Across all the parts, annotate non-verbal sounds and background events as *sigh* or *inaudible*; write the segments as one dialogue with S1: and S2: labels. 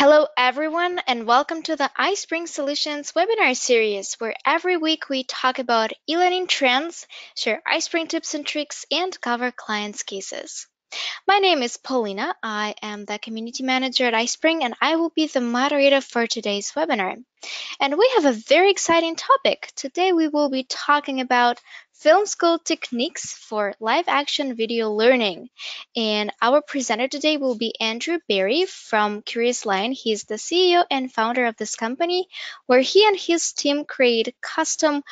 S1: Hello, everyone, and welcome to the iSpring Solutions webinar series, where every week we talk about e-learning trends, share iSpring tips and tricks, and cover clients' cases. My name is Paulina. I am the community manager at iSpring, and I will be the moderator for today's webinar. And we have a very exciting topic. Today we will be talking about film school techniques for live action video learning. And our presenter today will be Andrew Barry from Curious Lion. He's the CEO and founder of this company, where he and his team create custom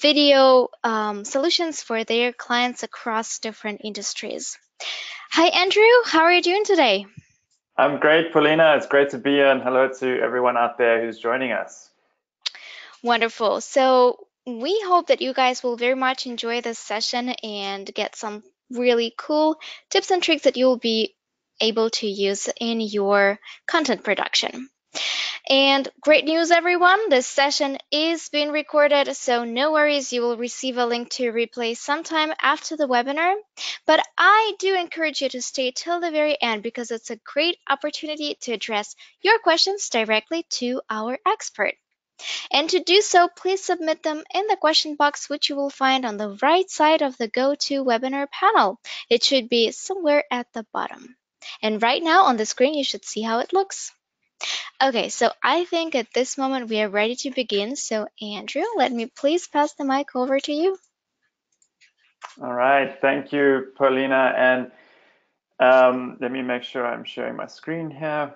S1: video um, solutions for their clients across different industries. Hi, Andrew. How are you doing today?
S2: I'm great, Paulina. It's great to be here, and hello to everyone out there who's joining us.
S1: Wonderful. So, we hope that you guys will very much enjoy this session and get some really cool tips and tricks that you'll be able to use in your content production. And great news, everyone. This session is being recorded, so no worries. You will receive a link to replay sometime after the webinar. But I do encourage you to stay till the very end because it's a great opportunity to address your questions directly to our expert. And to do so, please submit them in the question box, which you will find on the right side of the GoToWebinar panel. It should be somewhere at the bottom. And right now on the screen, you should see how it looks. Okay, so I think at this moment we are ready to begin. So Andrew, let me please pass the mic over to you.
S2: All right, thank you, Paulina. And um, let me make sure I'm sharing my screen here.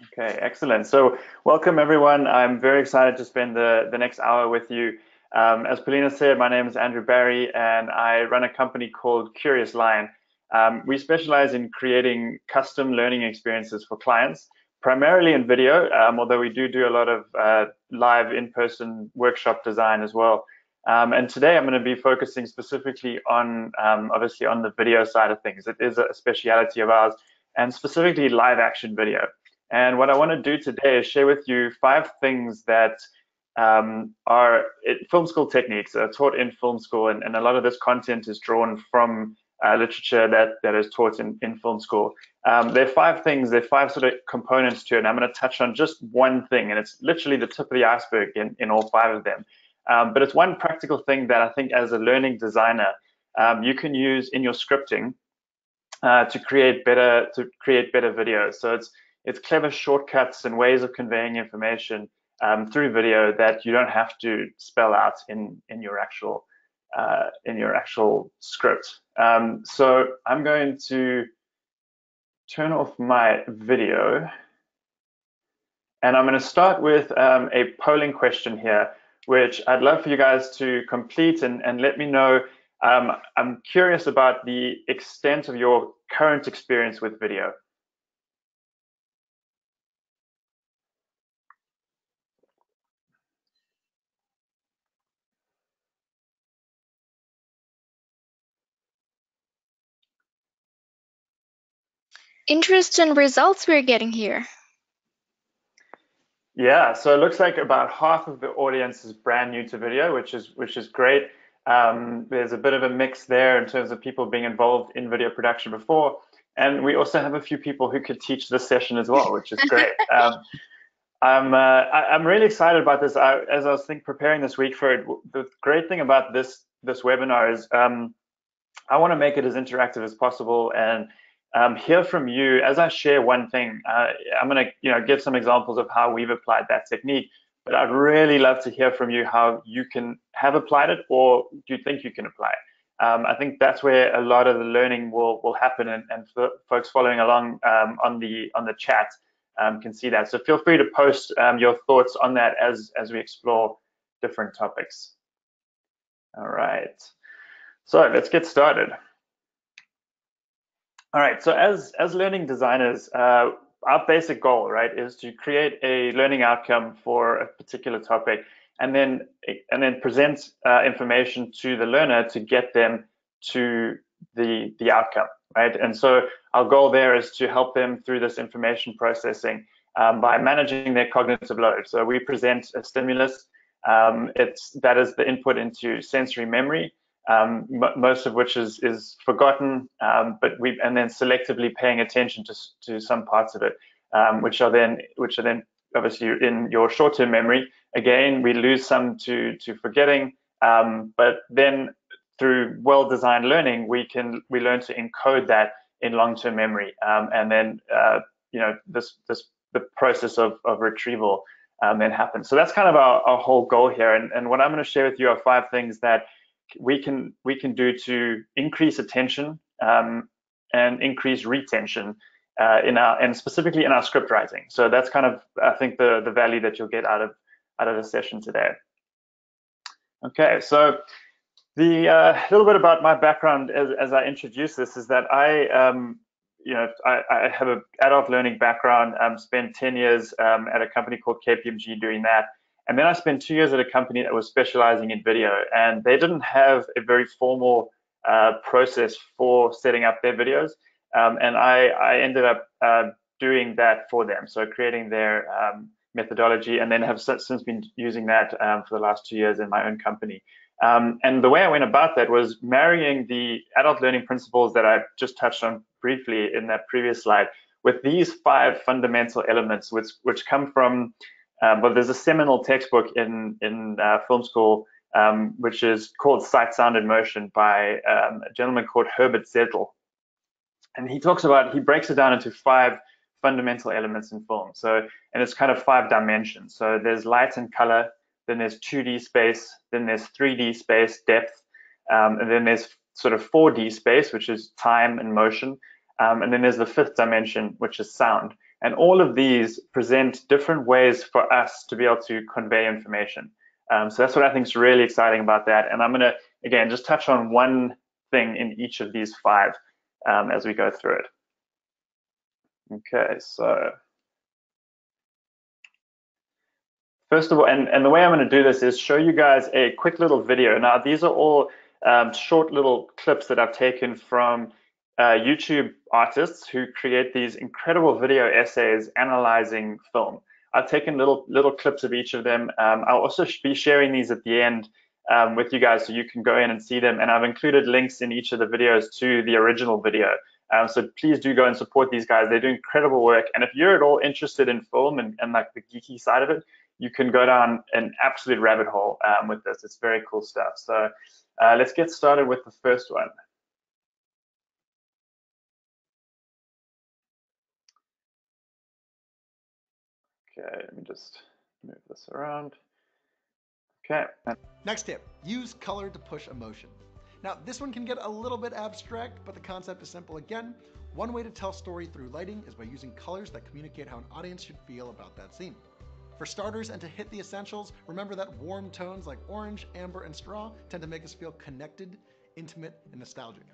S2: Okay, excellent. So welcome everyone. I'm very excited to spend the, the next hour with you. Um, as Paulina said, my name is Andrew Barry and I run a company called Curious Lion. Um, we specialize in creating custom learning experiences for clients, primarily in video, um, although we do do a lot of uh, live in-person workshop design as well. Um, and today I'm going to be focusing specifically on, um, obviously, on the video side of things. It is a speciality of ours, and specifically live action video. And what I want to do today is share with you five things that um, are it, film school techniques that are taught in film school, and, and a lot of this content is drawn from uh, literature that, that is taught in, in film school. Um, there are five things, there are five sort of components to it, and I'm going to touch on just one thing, and it's literally the tip of the iceberg in, in all five of them. Um, but it's one practical thing that I think as a learning designer, um, you can use in your scripting uh, to create better to create better videos. So it's it's clever shortcuts and ways of conveying information um, through video that you don't have to spell out in in your actual uh, in your actual script. Um, so I'm going to turn off my video and I'm going to start with um, a polling question here, which I'd love for you guys to complete and, and let me know. Um, I'm curious about the extent of your current experience with video.
S1: Interesting results we're getting here.
S2: Yeah, so it looks like about half of the audience is brand new to video, which is which is great. Um, there's a bit of a mix there in terms of people being involved in video production before, and we also have a few people who could teach this session as well, which is great. *laughs* um, I'm uh, I, am really excited about this. I, as I was think preparing this week for it, the great thing about this this webinar is um, I want to make it as interactive as possible and um, hear from you as I share one thing. Uh, I'm going to, you know, give some examples of how we've applied that technique. But I'd really love to hear from you how you can have applied it, or do you think you can apply it? Um, I think that's where a lot of the learning will will happen, and, and folks following along um, on the on the chat um, can see that. So feel free to post um, your thoughts on that as as we explore different topics. All right, so let's get started. All right, so as, as learning designers, uh, our basic goal, right, is to create a learning outcome for a particular topic and then and then present uh, information to the learner to get them to the the outcome, right? And so our goal there is to help them through this information processing um, by managing their cognitive load. So we present a stimulus. Um, it's that is the input into sensory memory, um, most of which is is forgotten, um, but we and then selectively paying attention to to some parts of it, um, which are then which are then obviously in your short-term memory. Again, we lose some to to forgetting, um, but then through well-designed learning, we can we learn to encode that in long-term memory, um, and then uh, you know this this the process of of retrieval um, then happens. So that's kind of our, our whole goal here. And, and what I'm going to share with you are five things that we can we can do to increase attention um, and increase retention uh, in our and specifically in our script writing. So that's kind of I think the the value that you'll get out of out of the session today. Okay, so the uh, little bit about my background as, as I introduce this is that I um, you know I, I, have an adult learning background. Um, spent 10 years um, at a company called KPMG doing that. And then I spent two years at a company that was specializing in video, and they didn't have a very formal uh, process for setting up their videos. Um, and I, I, ended up uh, doing that for them, so creating their um, methodology, and then have since been using that um, for the last two years in my own company. Um, and the way I went about that was marrying the adult learning principles that I just touched on briefly in that previous slide with these five fundamental elements, which which come from um, but there's a seminal textbook in in uh, film school um, which is called Sight, Sound, and Motion by um, a gentleman called Herbert Zettl, and he talks about he breaks it down into five fundamental elements in film. So and it's kind of five dimensions. So there's light and color, then there's 2D space, then there's 3D space, depth, um, and then there's sort of 4D space, which is time and motion, um, and then there's the fifth dimension, which is sound. And all of these present different ways for us to be able to convey information. Um, so that's what I think is really exciting about that. And I'm going to, again, just touch on one thing in each of these five um, as we go through it. Okay, so first of all, and, and the way I'm going to do this is show you guys a quick little video. Now, these are all um, short little clips that I've taken from uh, YouTube artists who create these incredible video essays analyzing film. I've taken little little clips of each of them. Um, I'll also be sharing these at the end um, with you guys so you can go in and see them. And I've included links in each of the videos to the original video. Um, so please do go and support these guys. They do incredible work. And if you're at all interested in film and, and like the geeky side of it, you can go down an absolute rabbit hole um, with this. It's very cool stuff. So uh, let's get started with the first one. Okay, let me just move this around. Okay.
S3: Next tip, use color to push emotion. Now, this one can get a little bit abstract, but the concept is simple again. One way to tell story through lighting is by using colors that communicate how an audience should feel about that scene. For starters, and to hit the essentials, remember that warm tones like orange, amber, and straw tend to make us feel connected, intimate, and nostalgic.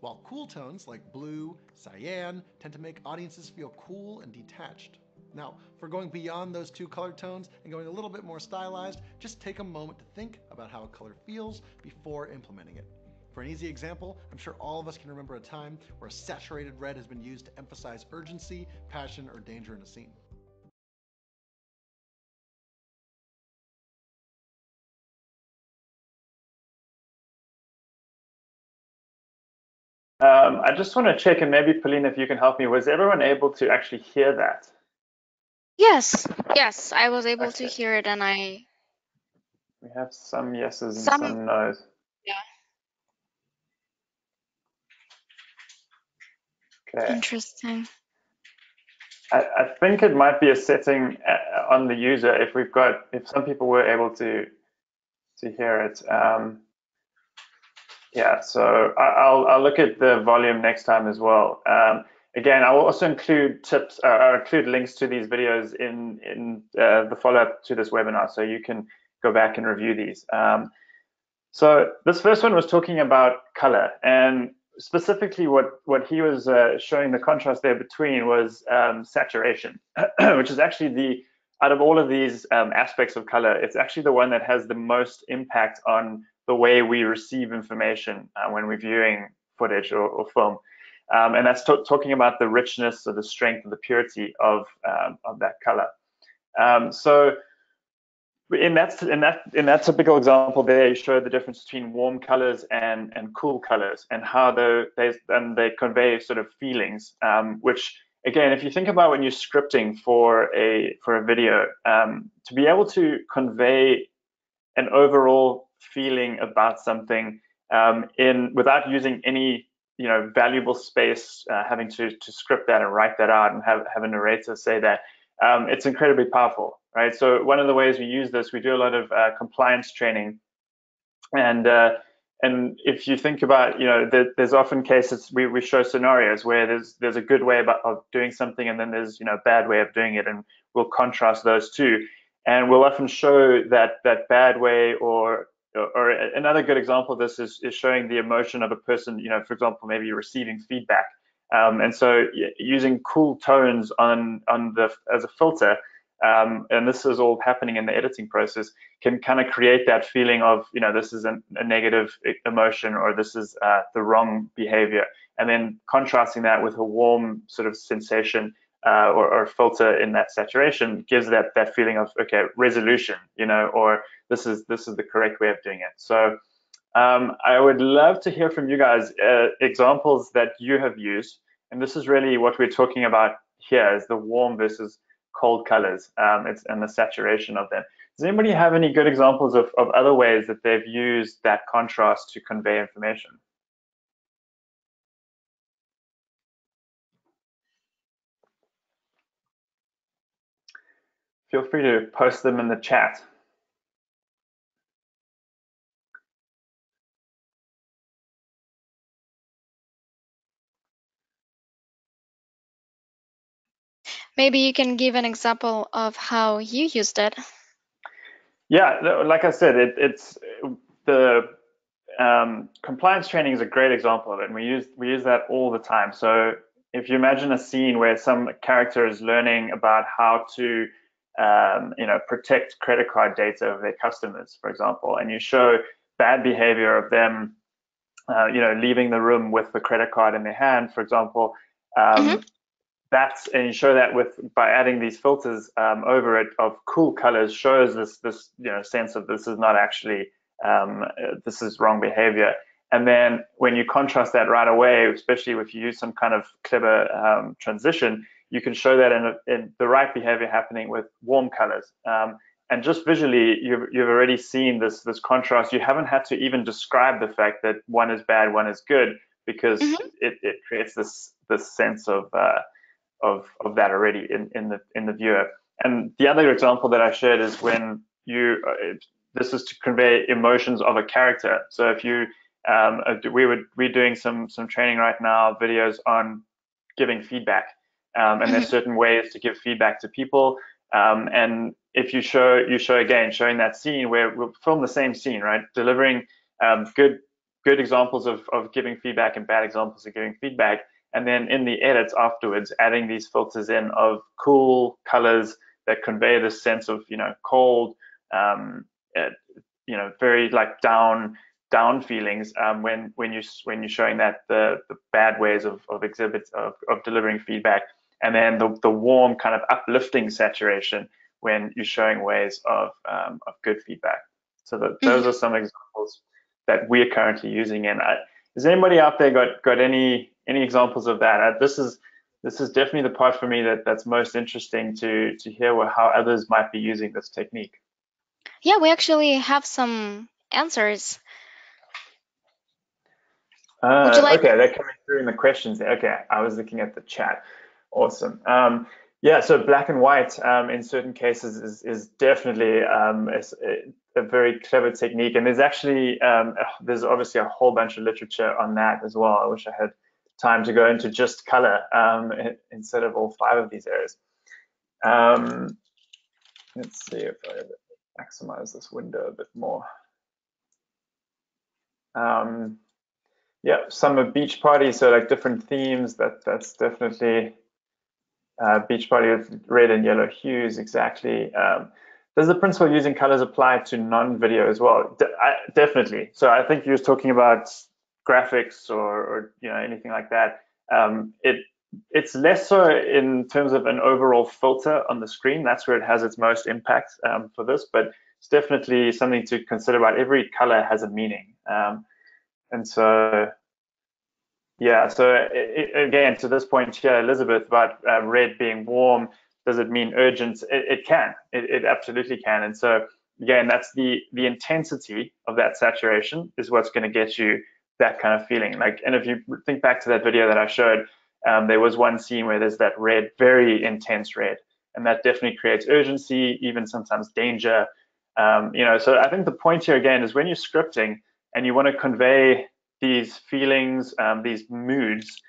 S3: While cool tones like blue, cyan tend to make audiences feel cool and detached. Now, for going beyond those two color tones and going a little bit more stylized, just take a moment to think about how a color feels before implementing it. For an easy example, I'm sure all of us can remember a time where a saturated red has been used to emphasize urgency, passion, or danger in a scene.
S2: Um, I just want to check, and maybe Pauline, if you can help me, was everyone able to actually hear that?
S1: Yes, yes, I was able okay. to hear it, and I.
S2: We have some yeses and some, some no's.
S1: Yeah.
S2: Okay.
S1: Interesting.
S2: I, I think it might be a setting uh, on the user if we've got if some people were able to to hear it. Um, yeah, so I'll I'll look at the volume next time as well. Um, again, I will also include tips, uh, I'll include links to these videos in in uh, the follow-up to this webinar, so you can go back and review these. Um, so this first one was talking about color, and specifically what what he was uh, showing the contrast there between was um, saturation, *clears throat* which is actually the out of all of these um, aspects of color, it's actually the one that has the most impact on the way we receive information uh, when we're viewing footage or, or film. Um, and that's talking about the richness or the strength or the purity of, um, of that color. Um, so in that in that in that typical example there you show the difference between warm colors and and cool colors and how they and they convey sort of feelings um, which again if you think about when you're scripting for a for a video um, to be able to convey an overall feeling about something um, in without using any you know valuable space uh, having to to script that and write that out and have have a narrator say that um, it's incredibly powerful right? So one of the ways we use this, we do a lot of uh, compliance training, and uh, and if you think about, you know, the, there's often cases we, we show scenarios where there's there's a good way about, of doing something, and then there's you know a bad way of doing it, and we'll contrast those two, and we'll often show that that bad way or or another good example of this is, is showing the emotion of a person, you know, for example, maybe receiving feedback. Um, and so using cool tones on on the as a filter um, and this is all happening in the editing process, can kind of create that feeling of, you know, this is a, a negative emotion or this is uh, the wrong behavior. And then contrasting that with a warm sort of sensation uh, or, or, filter in that saturation gives that that feeling of okay resolution, you know, or this is this is the correct way of doing it. So um, I would love to hear from you guys uh, examples that you have used, and this is really what we're talking about here: is the warm versus cold colors um, it's, and the saturation of them. Does anybody have any good examples of, of other ways that they've used that contrast to convey information? Feel free to post them in the chat.
S1: Maybe you can give an example of how you used it.
S2: Yeah, like I said, it, it's the um, compliance training is a great example of it, and we use we use that all the time. So if you imagine a scene where some character is learning about how to um, you know protect credit card data of their customers, for example, and you show bad behavior of them, uh, you know, leaving the room with the credit card in their hand, for example. Um, mm -hmm that's and you show that with by adding these filters um, over it of cool colors shows this this you know sense of this is not actually um, this is wrong behavior and then when you contrast that right away especially if you use some kind of clever um, transition you can show that in, a, in, the right behavior happening with warm colors um, and just visually you've, you've already seen this this contrast you haven't had to even describe the fact that one is bad one is good because mm -hmm. it, it creates this this sense of uh, of, of that already in, in the in the viewer. And the other example that I shared is when you uh, this is to convey emotions of a character. So if you um, we would we're doing some some training right now, videos on giving feedback, um, and there's mm-hmm. certain ways to give feedback to people. Um, and if you show you show again showing that scene where we'll film the same scene, right, delivering um, good good examples of of giving feedback and bad examples of giving feedback and then in the edits afterwards, adding these filters in of cool colors that convey this sense of, you know, cold, um, uh, you know, very like down, down feelings um, when when you when you're showing that the, the bad ways of of exhibits of, of delivering feedback, and then the the warm kind of uplifting saturation when you're showing ways of um, of good feedback. So that, those mm-hmm. are some examples that we're currently using. And I, has anybody out there got got any any examples of that? Uh, this is this is definitely the part for me that that's most interesting to to hear how others might be using this technique.
S1: Yeah, we actually have some answers.
S2: Uh, like okay, they're coming through in the questions. Okay, I was looking at the chat. Awesome. Um, yeah, so black and white um, in certain cases is, is definitely um, a, a, very clever technique. And there's actually, um, there's obviously a whole bunch of literature on that as well. I wish I had time to go into just color um, instead of all five of these areas. Um, let's see if I maximize this window a bit more. Yeah, summer beach party, so like different themes. That that's definitely uh, beach party with red and yellow hues. Exactly. Um, does the principle using colors apply to non-video as well? De I, definitely. So I think you was talking about graphics or, or you know anything like that. Um, it it's less so in terms of an overall filter on the screen. That's where it has its most impact um, for this. But it's definitely something to consider about every color has a meaning. Um, and so, yeah, so it, again, to this point here, Elizabeth, about uh, red being warm, does it mean urgent? It, it can, it, absolutely can. And so again, that's the, the intensity of that saturation is what's gonna get you that kind of feeling. Like, and if you think back to that video that I showed, um, there was one scene where there's that red, very intense red, and that definitely creates urgency, even sometimes danger. Um, you know, so I think the point here again is when you're scripting and you want to convey these feelings, um, these moods,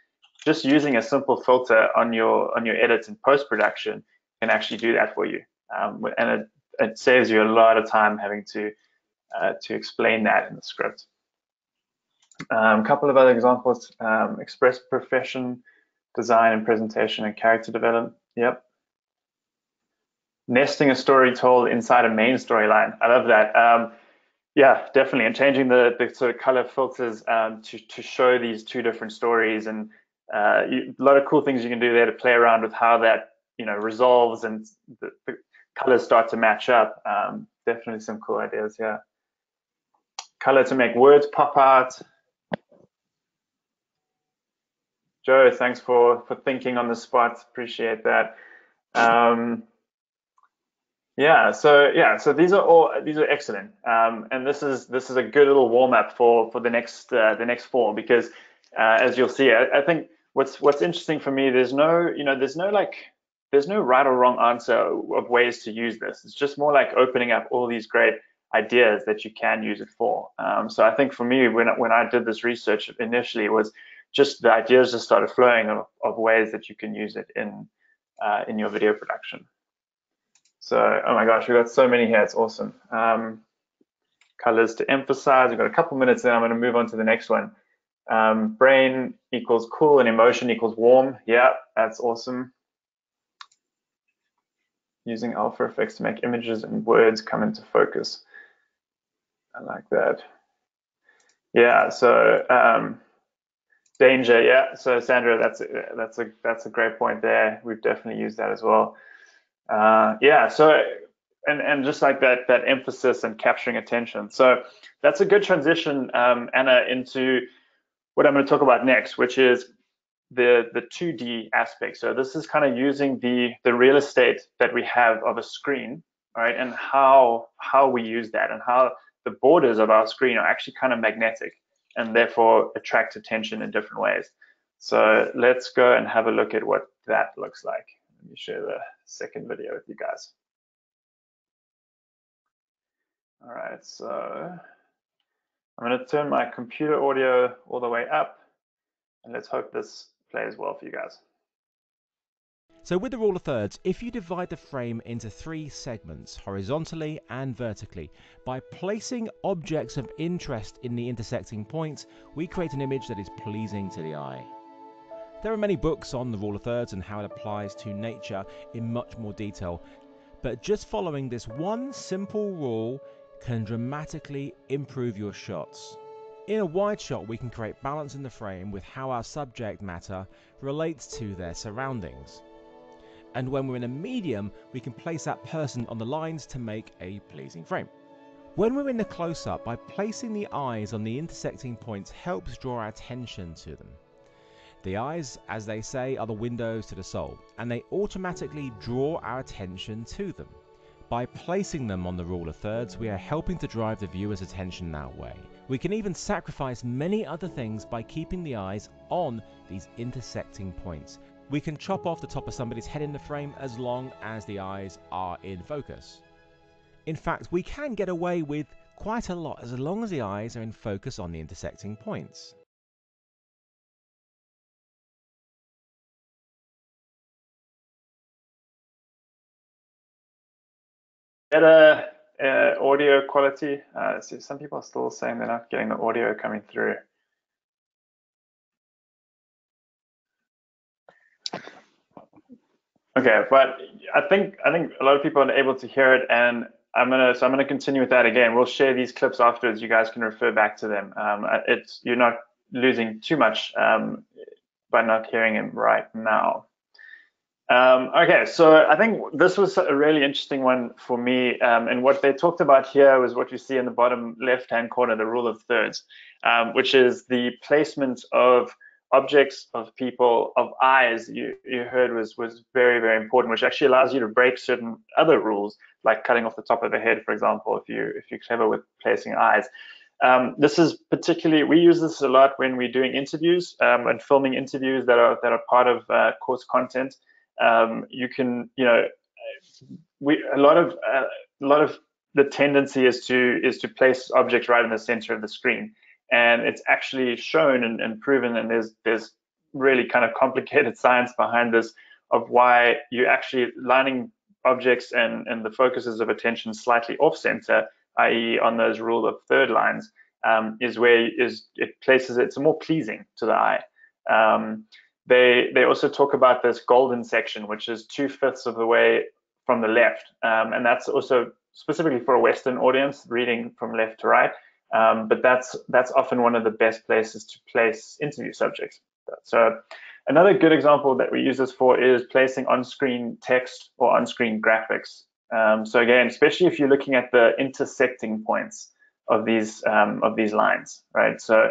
S2: just using a simple filter on your on your edits and post production can actually do that for you, um, and it, it saves you a lot of time having to uh, to explain that in the script. A um, couple of other examples: um, express profession, design and presentation, and character development. Yep, nesting a story told inside a main storyline. I love that. Um, yeah, definitely, and changing the, the sort of color filters um, to to show these two different stories, and uh, you, a lot of cool things you can do there to play around with how that you know resolves and the, the colors start to match up. Um, definitely some cool ideas. Yeah, color to make words pop out. Joe, thanks for for thinking on the spot. Appreciate that. Um, yeah, so yeah, so these are all these are excellent, um, and this is this is a good little warm up for for the next uh, the next four because uh, as you'll see, I, I, think what's what's interesting for me, there's no you know there's no like there's no right or wrong answer of ways to use this. It's just more like opening up all these great ideas that you can use it for. Um, so I think for me, when when I did this research initially, was just the ideas just started flowing of, of ways that you can use it in uh, in your video production. So, oh my gosh, we've got so many here. It's awesome. Um, colors to emphasize. We've got a couple minutes then I'm going to move on to the next one. Um, brain equals cool and emotion equals warm. Yeah, that's awesome. Using alpha effects to make images and words come into focus. I like that. Yeah, so um, danger. Yeah, so Sandra, that's a, that's a that's a great point there. We've definitely used that as well. Uh, yeah, so and and just like that that emphasis and capturing attention. So that's a good transition, um, Anna, into what I'm going to talk about next, which is the the 2D aspect. So this is kind of using the the real estate that we have of a screen, right, and how how we use that and how the borders of our screen are actually kind of magnetic and therefore attract attention in different ways. So let's go and have a look at what that looks like. Let me share the second video with you guys. All right, so I'm going to turn my computer audio all the way up and let's hope this plays well for you guys.
S4: So with the rule of thirds, if you divide the frame into three segments, horizontally and vertically, by placing objects of interest in the intersecting points, we create an image that is pleasing to the eye. There are many books on the rule of thirds and how it applies to nature in much more detail, but just following this one simple rule can dramatically improve your shots. In a wide shot, we can create balance in the frame with how our subject matter relates to their surroundings. And when we're in a medium, we can place that person on the lines to make a pleasing frame. When we're in the close up, by placing the eyes on the intersecting points helps draw our attention to them. The eyes, as they say, are the windows to the soul, and they automatically draw our attention to them. By placing them on the rule of thirds, we are helping to drive the viewer's attention that way. We can even sacrifice many other things by keeping the eyes on these intersecting points. We can chop off the top of somebody's head in the frame as long as the eyes are in focus. In fact, we can get away with quite a lot as long as the eyes are in focus on the intersecting points.
S2: Better uh, audio quality. Uh, so some people are still saying they're not getting the audio coming through. Okay, but I think I think a lot of people are able to hear it, and I'm gonna so I'm gonna continue with that again. We'll share these clips afterwards. You guys can refer back to them. Um, it's you're not losing too much um, by not hearing it right now. Um, okay, so I think this was a really interesting one for me. Um, and what they talked about here was what you see in the bottom left-hand corner, the rule of thirds, um, which is the placement of objects, of people, of eyes. You, you heard was was very very important, which actually allows you to break certain other rules, like cutting off the top of the head, for example, if you if you're clever with placing eyes. Um, this is particularly we use this a lot when we're doing interviews um, and filming interviews that are that are part of uh, course content um, you can, you know, we a lot of uh, a lot of the tendency is to is to place objects right in the center of the screen, and it's actually shown and, and proven, and there's there's really kind of complicated *laughs* science behind this of why you actually lining objects and and the focuses of attention slightly off center, i.e., on those rule of third lines, um, is where is it places it's more pleasing to the eye. Um, they they also talk about this golden section, which is two fifths of the way from the left, um, and that's also specifically for a Western audience, reading from left to right. Um, but that's that's often one of the best places to place interview subjects. So another good example that we use this for is placing on-screen text or on-screen graphics. Um, so again, especially if you're looking at the intersecting points of these um, of these lines, right? So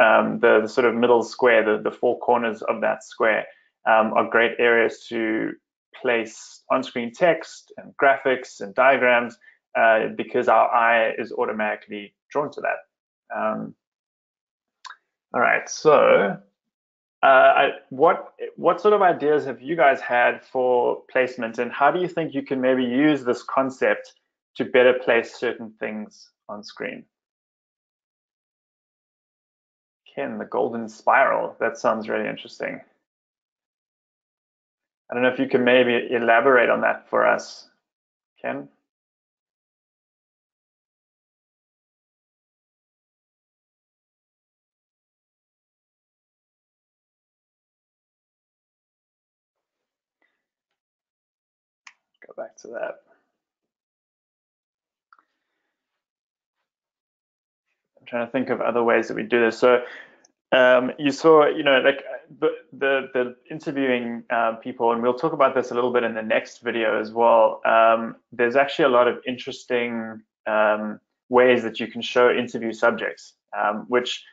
S2: um, the, the, sort of middle square, the, the four corners of that square um, are great areas to place on-screen text and graphics and diagrams uh, because our eye is automatically drawn to that. Um, all right, so uh, I, what what sort of ideas have you guys had for placement, and how do you think you can maybe use this concept to better place certain things on screen? Ken, the golden spiral. That sounds really interesting. I don't know if you can maybe elaborate on that for us, Ken. Go back to that. I'm trying to think of other ways that we do this. So um, you saw, you know, like the the, the interviewing uh, people, and we'll talk about this a little bit in the next video as well. Um, there's actually a lot of interesting um, ways that you can show interview subjects, um, which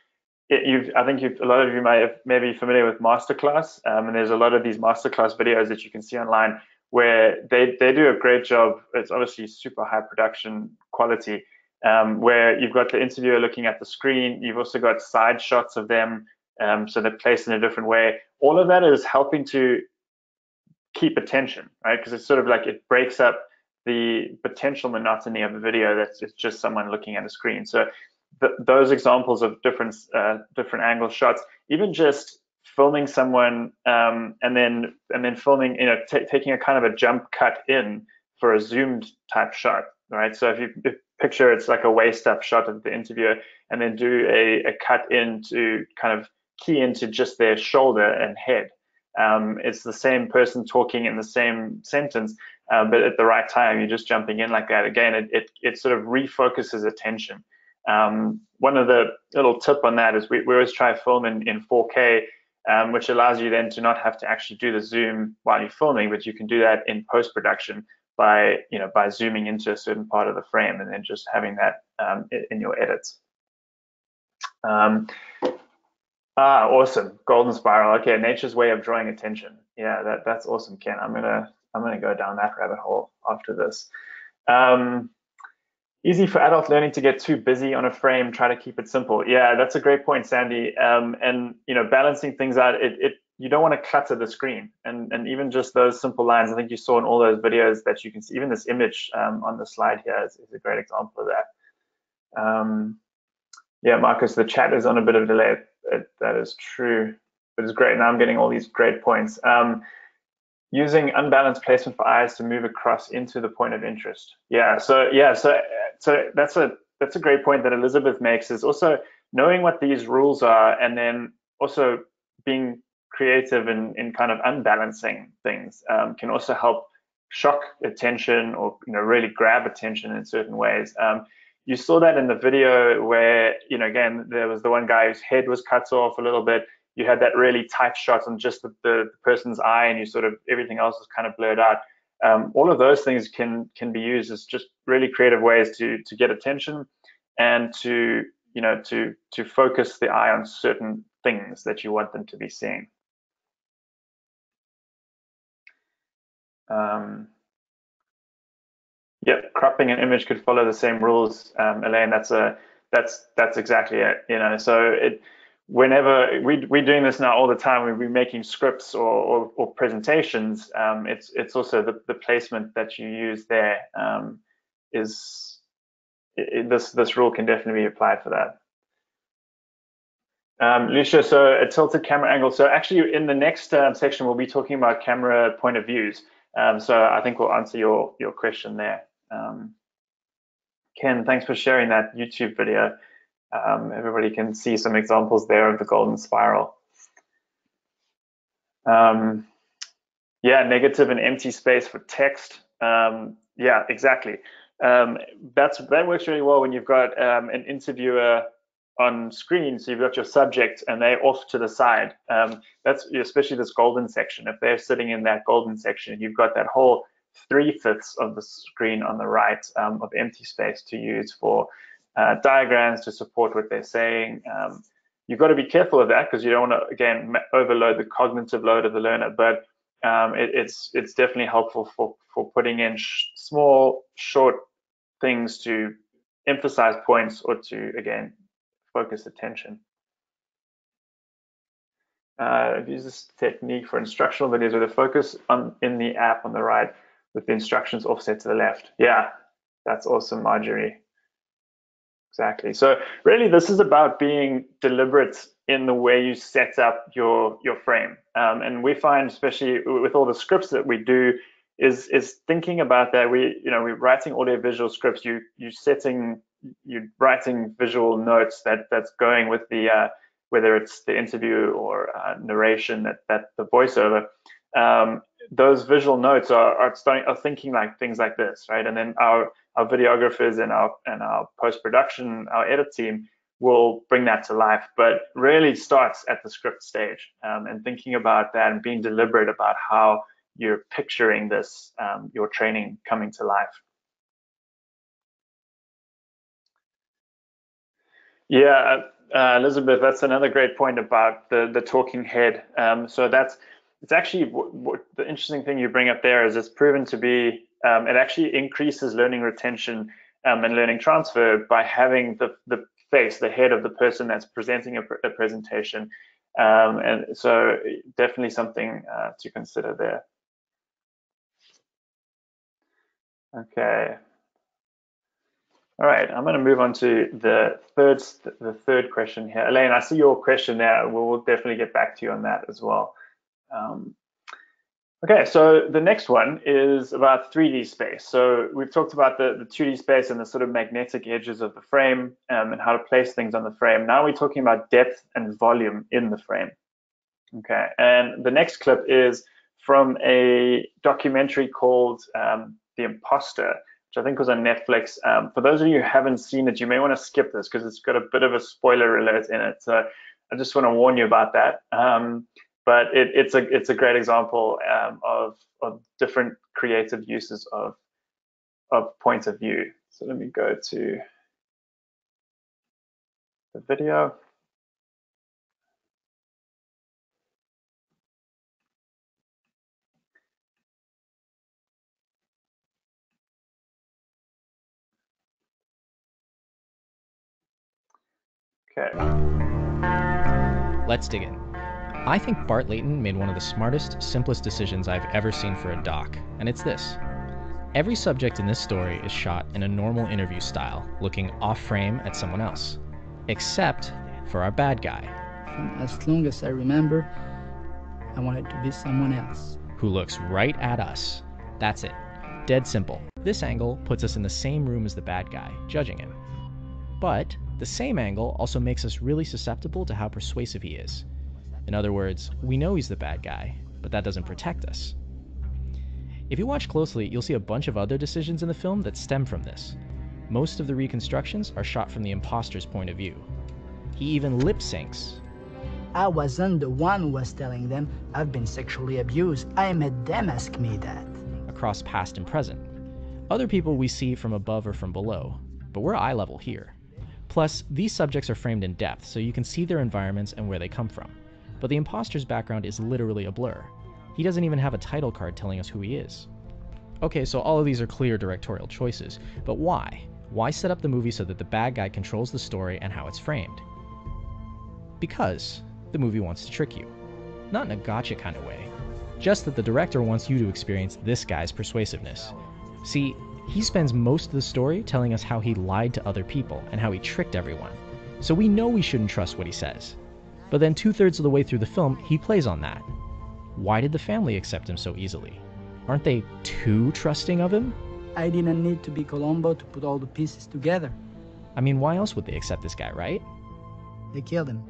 S2: it, I think a lot of you may have maybe familiar with masterclass, um, and there's a lot of these masterclass videos that you can see online where they they do a great job. It's obviously super high production quality um, where you've got the interviewer looking at the screen. You've also got side shots of them, um, so they're placed in a different way. All of that is helping to keep attention, right? Because it's sort of like it breaks up the potential monotony of a video that's just someone looking at a screen. So th those examples of different uh, different angle shots, even just filming someone um, and then and then filming, you know, taking a kind of a jump cut in for a zoomed type shot, right? So if you if picture it's like a waist up shot of the interviewer and then do a, a cut in to kind of key into just their shoulder and head. Um, it's the same person talking in the same sentence, uh, but at the right time, you're just jumping in like that. Again, it, it, it sort of refocuses attention. Um, one of the little tip on that is we, we always try film in, in 4K, um, which allows you then to not have to actually do the zoom while you're filming, but you can do that in post-production by you know by zooming into a certain part of the frame and then just having that um, in your edits. Um, ah, awesome, golden spiral. Okay, nature's way of drawing attention. Yeah, that that's awesome, Ken. I'm gonna I'm gonna go down that rabbit hole after this. Um, easy for adult learning to get too busy on a frame. Try to keep it simple. Yeah, that's a great point, Sandy. Um, and you know, balancing things out. It, it you don't want to clutter the screen. And and even just those simple lines i think you saw in all those videos that you can see even this image um, on the slide here is, is, a great example of that. Um, yeah marcus the chat is on a bit of delay. It, that is true. But it's great. Now i'm getting all these great points. Um, using unbalanced placement for eyes to move across into the point of interest. Yeah so yeah so so that's a that's a great point that elizabeth makes is also knowing what these rules are and then also being creative in, in kind of unbalancing things um, can also help shock attention or you know really grab attention in certain ways. Um, you saw that in the video where you know again there was the one guy whose head was cut off a little bit. you had that really tight shot on just the, the, person's eye and you sort of everything else is kind of blurred out. Um, all of those things can can be used as just really creative ways to to get attention and to you know to to focus the eye on certain things that you want them to be seeing. Um, yeah, cropping an image could follow the same rules, um, Elaine. That's a that's that's exactly it. You know, so it whenever we we're doing this now all the time, we're making scripts or or, or presentations. Um, it's it's also the the placement that you use there um, is it, this this rule can definitely be applied for that. Um, Lucia, so a tilted camera angle. So actually, in the next uh, section, we'll be talking about camera point of views. Um, so I think we'll answer your your question there. Um, Ken, thanks for sharing that YouTube video. Um, everybody can see some examples there of the golden spiral. Um, yeah, negative and empty space for text. Um, yeah, exactly. Um, that's that works really well when you've got an interviewer on screen. So you've got your subject and they're off to the side. Um, that's especially this golden section. If they're sitting in that golden section, you've got that whole three fifths of the screen on the right um, of empty space to use for uh, diagrams to support what they're saying. Um, you've got to be careful of that because you don't want to, again, overload the cognitive load of the learner, but um, it, it's it's definitely helpful for, for putting in sh small, short things to emphasize points or to, again, focus attention. Uh, I've used this technique for instructional videos with a focus on in the app on the right with the instructions offset to the left. Yeah, that's awesome, Marjorie. Exactly. So really, this is about being deliberate in the way you set up your your frame. Um, and we find, especially with all the scripts that we do, is is thinking about that. We you know we're writing audio visual scripts. You you setting you writing visual notes that that's going with the uh, whether it's the interview or uh, narration that that the voiceover. Um, those visual notes are, are starting are thinking like things like this, right? And then our our videographers and our and our post production, our edit team will bring that to life. But really starts at the script stage um, and thinking about that and being deliberate about how you're picturing this um, your training coming to life. Yeah, uh, Elizabeth, that's another great point about the the talking head. Um, so that's it's actually the interesting thing you bring up there is it's proven to be um, it actually increases learning retention um, and learning transfer by having the the face, the head of the person that's presenting a, a presentation, um, and so definitely something uh, to consider there. Okay. All right, I'm going to move on to the third the third question here. Elaine, I see your question there. We'll definitely get back to you on that as well. Um, okay, so the next one is about 3D space. So we've talked about the, the 2D space and the sort of magnetic edges of the frame um, and how to place things on the frame. Now we're talking about depth and volume in the frame. Okay, and the next clip is from a documentary called um, The Imposter, which I think was on Netflix. Um, for those of you who haven't seen it, you may want to skip this because it's got a bit of a spoiler alert in it. So I just want to warn you about that. Um, but it, it's a it's a great example um, of of different creative uses of of points of view. So let me go to the video. Okay.
S5: Let's dig in. I think Bart Layton made one of the smartest, simplest decisions I've ever seen for a doc, and it's this. Every subject in this story is shot in a normal interview style, looking off frame at someone else, except for our bad guy.
S6: As long as I remember, I wanted to be someone else.
S5: Who looks right at us. That's it. Dead simple. This angle puts us in the same room as the bad guy, judging him. But the same angle also makes us really susceptible to how persuasive he is. In other words, we know he's the bad guy, but that doesn't protect us. If you watch closely, you'll see a bunch of other decisions in the film that stem from this. Most of the reconstructions are shot from the imposter's point of view. He even lip syncs.
S6: I wasn't the one who was telling them I've been sexually abused. I made them ask me that.
S5: across past and present. Other people we see from above or from below, but we're eye level here. Plus, these subjects are framed in depth so you can see their environments and where they come from. But the imposter's background is literally a blur. He doesn't even have a title card telling us who he is. Okay, so all of these are clear directorial choices, but why? Why set up the movie so that the bad guy controls the story and how it's framed? Because the movie wants to trick you. Not in a gotcha kind of way, just that the director wants you to experience this guy's persuasiveness. See, he spends most of the story telling us how he lied to other people and how he tricked everyone. So we know we shouldn't trust what he says. But then two thirds of the way through the film, he plays on that. Why did the family accept him so easily? Aren't they too trusting of him?
S6: I didn't need to be Columbo to put all the pieces together.
S5: I mean, why else would they accept this guy, right?
S6: They killed him.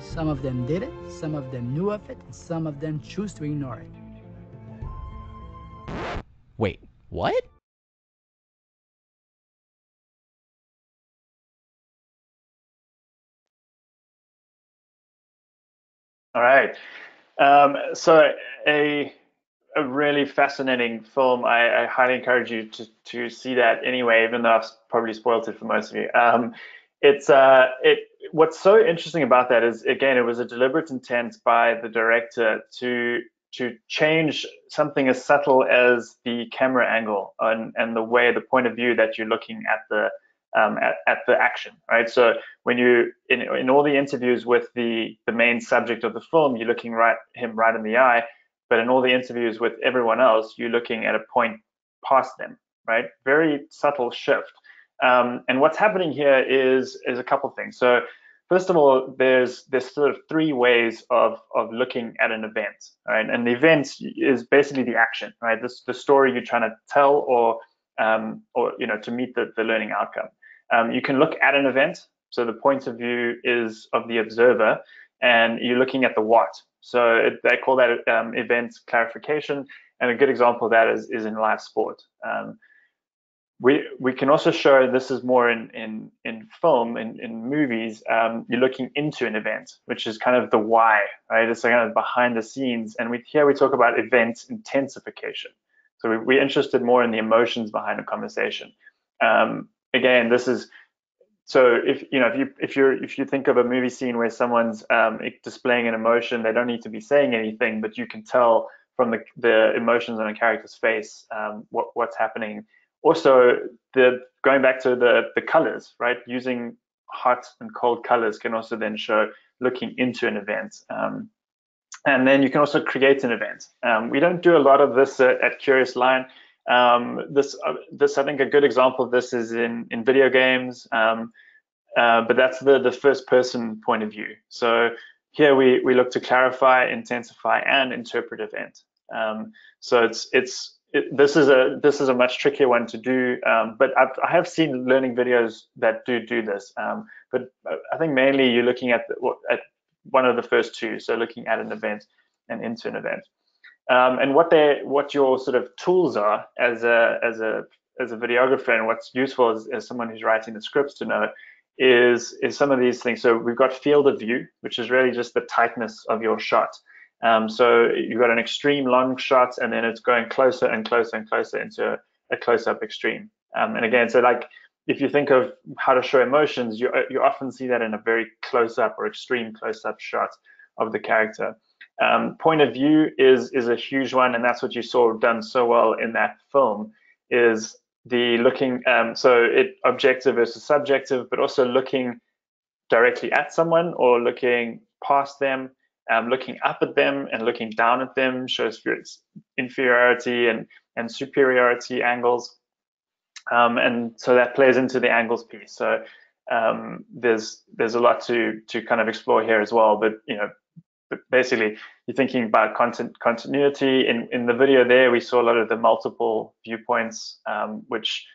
S6: Some of them did it, some of them knew of it, and some of them choose to ignore it.
S5: Wait, what?
S2: All right. Um, so a a really fascinating film. I, I, highly encourage you to to see that anyway, even though I've probably spoiled it for most of you. Um, it's uh, it. What's so interesting about that is again, it was a deliberate intent by the director to to change something as subtle as the camera angle and, and the way, the point of view that you're looking at the um, at, at the action, right? So when you in, in all the interviews with the the main subject of the film, you're looking right him right in the eye, but in all the interviews with everyone else, you're looking at a point past them, right? Very subtle shift. Um, and what's happening here is is a couple things. So first of all, there's there's sort of three ways of of looking at an event, right? And the event is basically the action, right? This the story you're trying to tell or um, or you know to meet the, the learning outcome. Um, you can look at an event. So the point of view is of the observer, and you're looking at the what. So it, they call that um, event clarification. And a good example of that is, is in live sport. Um, we we can also show this is more in in in film in in movies. Um, you're looking into an event, which is kind of the why, right? It's kind of behind the scenes. And we here we talk about event intensification. So we, we're interested more in the emotions behind a conversation. Um, again, this is so if you know if you if you're if you think of a movie scene where someone's um, displaying an emotion, they don't need to be saying anything, but you can tell from the the emotions on a character's face um, what what's happening. Also, the going back to the the colors, right? Using hot and cold colors can also then show looking into an event. Um, and then you can also create an event. Um, we don't do a lot of this at, at Curious Lion. Um, this, uh, this I think a good example of this is in in video games, um, uh, but that's the the first person point of view. So here we we look to clarify, intensify, and interpret event. Um, so it's it's it, this is a this is a much trickier one to do, um, but I've, I have seen learning videos that do do this. Um, but I think mainly you're looking at the, at one of the first two, so looking at an event and into an event um, and what they what your sort of tools are as a as a as a videographer and what's useful as, as someone who's writing the scripts to know is is some of these things. So we've got field of view, which is really just the tightness of your shot. Um, so you've got an extreme long shot, and then it's going closer and closer and closer into a close-up extreme. Um, and again, so like if you think of how to show emotions, you you often see that in a very close-up or extreme close-up shot of the character. Um, point of view is is a huge one, and that's what you saw done so well in that film. Is the looking um, so it objective versus subjective, but also looking directly at someone or looking past them, um, looking up at them and looking down at them shows inferiority and and superiority angles, um, and so that plays into the angles piece. So um, there's there's a lot to to kind of explore here as well, but you know basically you're thinking about content continuity. In, in the video there, we saw a lot of the multiple viewpoints, um, which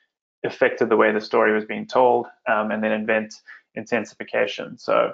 S2: affected the way the story was being told, um, and then event intensification. So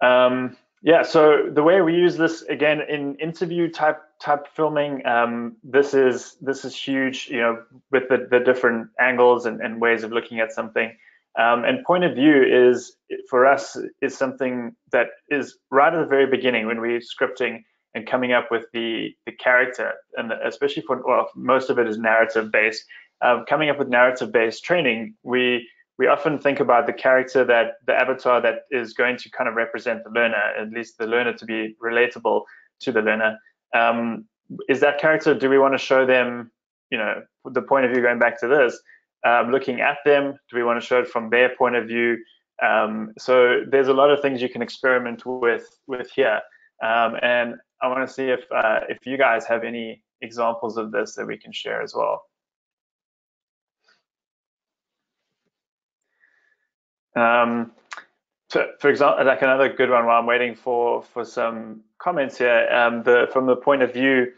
S2: um, yeah, so the way we use this again in interview type type filming, um, this is this is huge. You know, with the, the different angles and, and ways of looking at something. Um, and point of view is for us is something that is right at the very beginning when we're scripting and coming up with the the character, and especially for well, most of it is narrative based. Um, coming up with narrative based training, we we often think about the character that the avatar that is going to kind of represent the learner, at least the learner to be relatable to the learner. Um, is that character? Do we want to show them, you know, the point of view going back to this? Um, looking at them? Do we want to show it from their point of view? Um, so there's a lot of things you can experiment with with here, um, and I want to see if uh, if you guys have any examples of this that we can share as well. Um, so for example, like another good one while I'm waiting for for some comments here, um, the from the point of view,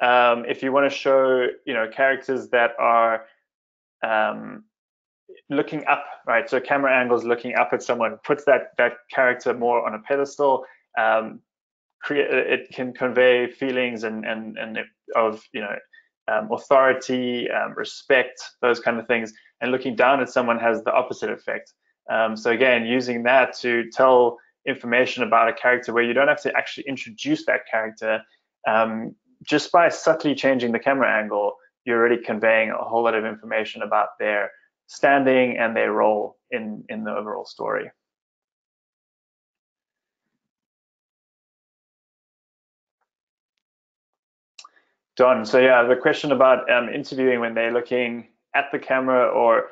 S2: um, if you want to show you know characters that are um, looking up, right? So camera angles looking up at someone puts that that character more on a pedestal. Um, create it can convey feelings and and and of you know um, authority, um, respect, those kind of things. And looking down at someone has the opposite effect. Um, so again, using that to tell information about a character where you don't have to actually introduce that character, um, just by subtly changing the camera angle, you're already conveying a whole lot of information about their standing and their role in, in the overall story. Don, so yeah, the question about um, interviewing when they're looking at the camera or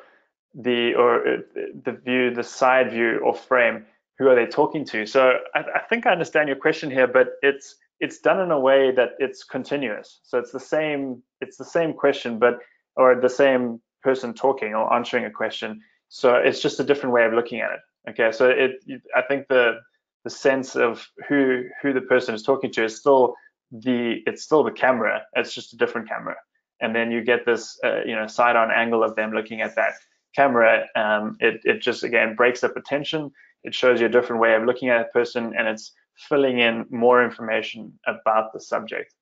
S2: the or uh, the view, the side view or frame, who are they talking to? So I, I think I understand your question here, but it's it's done in a way that it's continuous. So it's the same it's the same question, but or the same person talking or answering a question. So it's just a different way of looking at it. Okay, so it I think the the sense of who who the person is talking to is still the it's still the camera. It's just a different camera, and then you get this uh, you know side on angle of them looking at that camera. Um, it it just again breaks up attention. It shows you a different way of looking at a person, and it's filling in more information about the subject.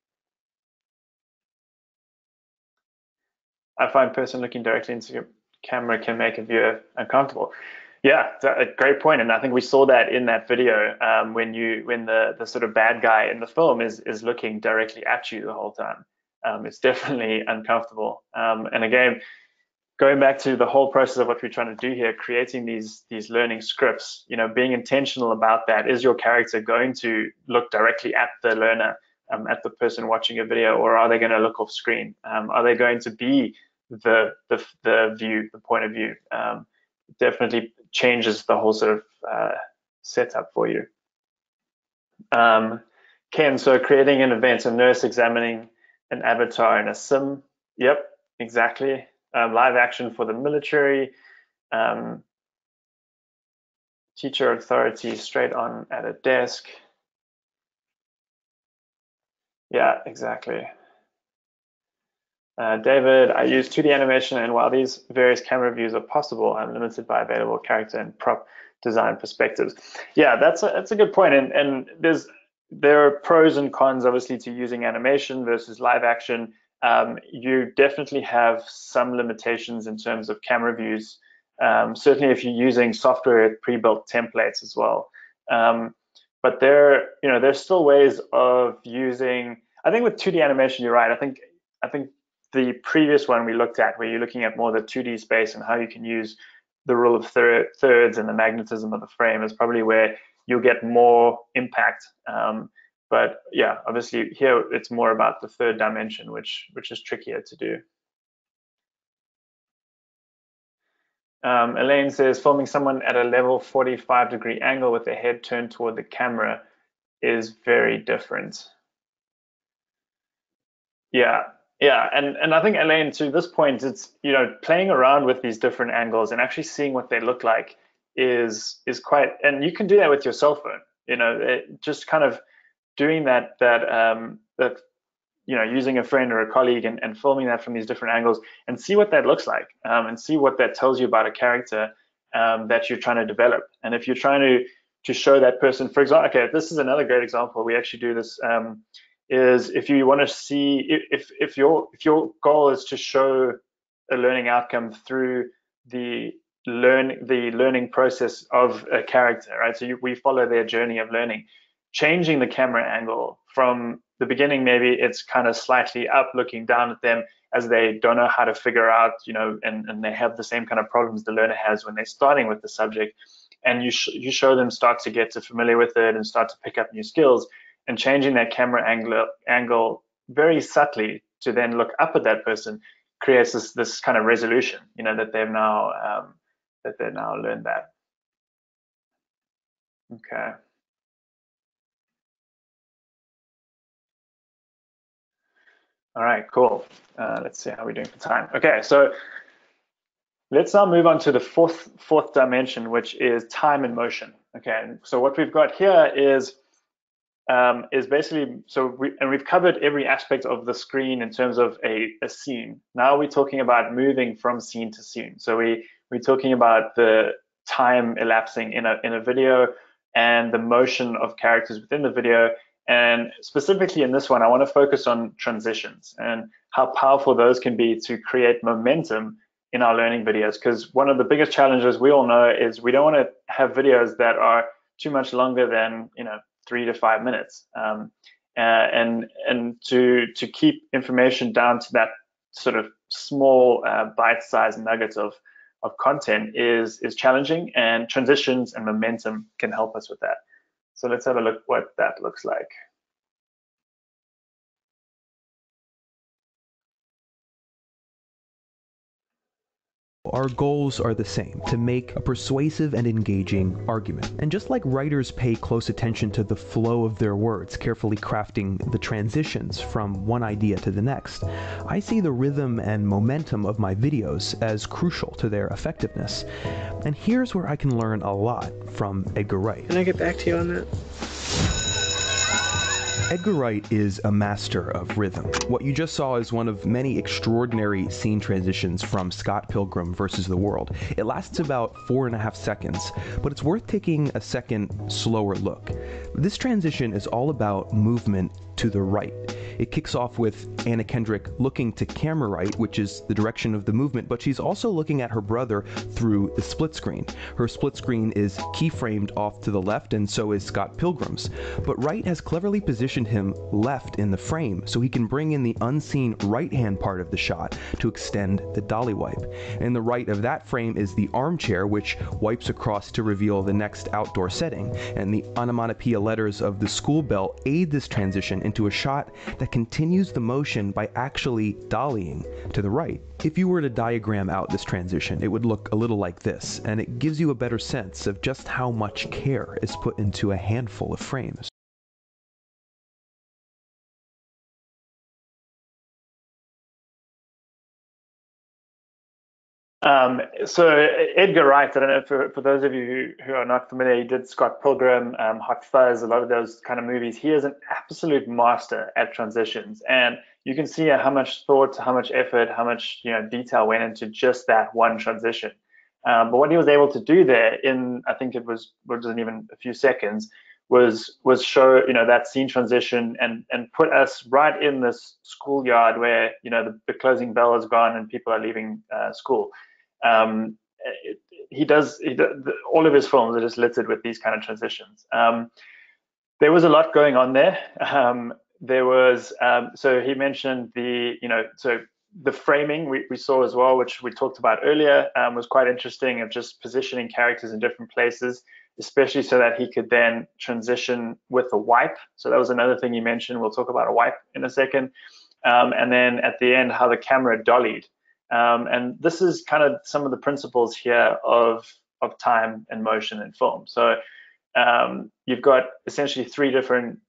S2: I find person looking directly into your camera can make a viewer uncomfortable. Yeah, a great point, and I think we saw that in that video um, when you when the the sort of bad guy in the film is is looking directly at you the whole time. Um, it's definitely uncomfortable. Um, and again, going back to the whole process of what we're trying to do here, creating these these learning scripts, you know, being intentional about that. Is your character going to look directly at the learner, um, at the person watching a video, or are they going to look off screen? Um, are they going to be the the the view, the point of view? Um, definitely changes the whole sort of uh, setup for you. Um, Ken, so creating an event, a nurse examining an avatar in a sim. Yep, exactly um, live action for the military, um, teacher authority straight on at a desk. Yeah, exactly. Uh, David, I use 2D animation, and while these various camera views are possible, I'm limited by available character and prop design perspectives. Yeah, that's a, that's a good point, and and there's there are pros and cons, obviously, to using animation versus live action um, you definitely have some limitations in terms of camera views. Um, certainly, if you're using software with pre-built templates as well. Um, but there, you know, there's still ways of using. I think with 2D animation, you're right. I think I think the previous one we looked at, where you're looking at more the 2D space and how you can use the rule of thir thirds and the magnetism of the frame, is probably where you'll get more impact. Um, but yeah, obviously here it's more about the third dimension, which which is trickier to do. Um, Elaine says filming someone at a level 45 degree angle with their head turned toward the camera is very different. Yeah, yeah, and and I think Elaine, to this point, it's you know playing around with these different angles and actually seeing what they look like is is quite, and you can do that with your cell phone. You know, it just kind of doing that that um, that you know using a friend or a colleague and, and filming that from these different angles and see what that looks like um, and see what that tells you about a character um, that you're trying to develop and if you're trying to to show that person for example okay this is another great example we actually do this um, is if you want to see if if your if your goal is to show a learning outcome through the learn the learning process of a character, right? So you, we follow their journey of learning, changing the camera angle from the beginning. Maybe it's kind of slightly up, looking down at them as they don't know how to figure out, you know, and, and they have the same kind of problems the learner has when they're starting with the subject. And you sh you show them start to get to familiar with it and start to pick up new skills, and changing that camera angle angle very subtly to then look up at that person creates this this kind of resolution, you know, that they've now um, that they now learned that. Okay. All right, cool. Uh, let's see how we're doing for time. Okay, so let's now move on to the fourth fourth dimension, which is time and motion. Okay, so what we've got here is um, is basically so we and we've covered every aspect of the screen in terms of a, a scene. Now we're talking about moving from scene to scene. So we we're talking about the time elapsing in a in a video and the motion of characters within the video. And specifically in this one, I want to focus on transitions and how powerful those can be to create momentum in our learning videos. Because one of the biggest challenges we all know is we don't want to have videos that are too much longer than you know three to five minutes. Um, uh, and and to to keep information down to that sort of small uh, bite-sized nuggets of of content is is challenging, and transitions and momentum can help us with that. So let's have a look what that looks like.
S7: Our goals are the same to make a persuasive and engaging argument. And just like writers pay close attention to the flow of their words, carefully crafting the transitions from one idea to the next, I see the rhythm and momentum of my videos as crucial to their effectiveness. And here's where I can learn a lot from Edgar Wright.
S8: Can I get back to you on that?
S7: Edgar Wright is a master of rhythm. What you just saw is one of many extraordinary scene transitions from Scott Pilgrim vs. the World. It lasts about four and a half seconds, but it's worth taking a second slower look. This transition is all about movement to the right. It kicks off with Anna Kendrick looking to camera right, which is the direction of the movement, but she's also looking at her brother through the split screen. Her split screen is keyframed off to the left, and so is Scott Pilgrim's. But Wright has cleverly positioned him left in the frame so he can bring in the unseen right hand part of the shot to extend the dolly wipe. In the right of that frame is the armchair, which wipes across to reveal the next outdoor setting, and the onomatopoeia letters of the school bell aid this transition into a shot that continues the motion by actually dollying to the right. If you were to diagram out this transition, it would look a little like this, and it gives you a better sense of just how much care is put into a handful of frames.
S2: Um, so Edgar Wright, I don't know for, for those of you who, who are not familiar, he did Scott Pilgrim, um, Hot Fuzz, a lot of those kind of movies. He is an absolute master at transitions, and you can see how much thought, how much effort, how much you know detail went into just that one transition. Um, but what he was able to do there in, I think it was wasn't even a few seconds, was was show you know that scene transition and and put us right in this schoolyard where you know the, the closing bell is gone and people are leaving uh, school um, he does he, the, all of his films are just littered with these kind of transitions. Um, there was a lot going on there. Um, there was um, so he mentioned the you know so the framing we, we saw as well, which we talked about earlier, um, was quite interesting of just positioning characters in different places, especially so that he could then transition with a wipe. So that was another thing he mentioned. We'll talk about a wipe in a second. Um, and then at the end, how the camera dollied. Um, and this is kind of some of the principles here of, of time and motion in film. So um, you've got essentially three different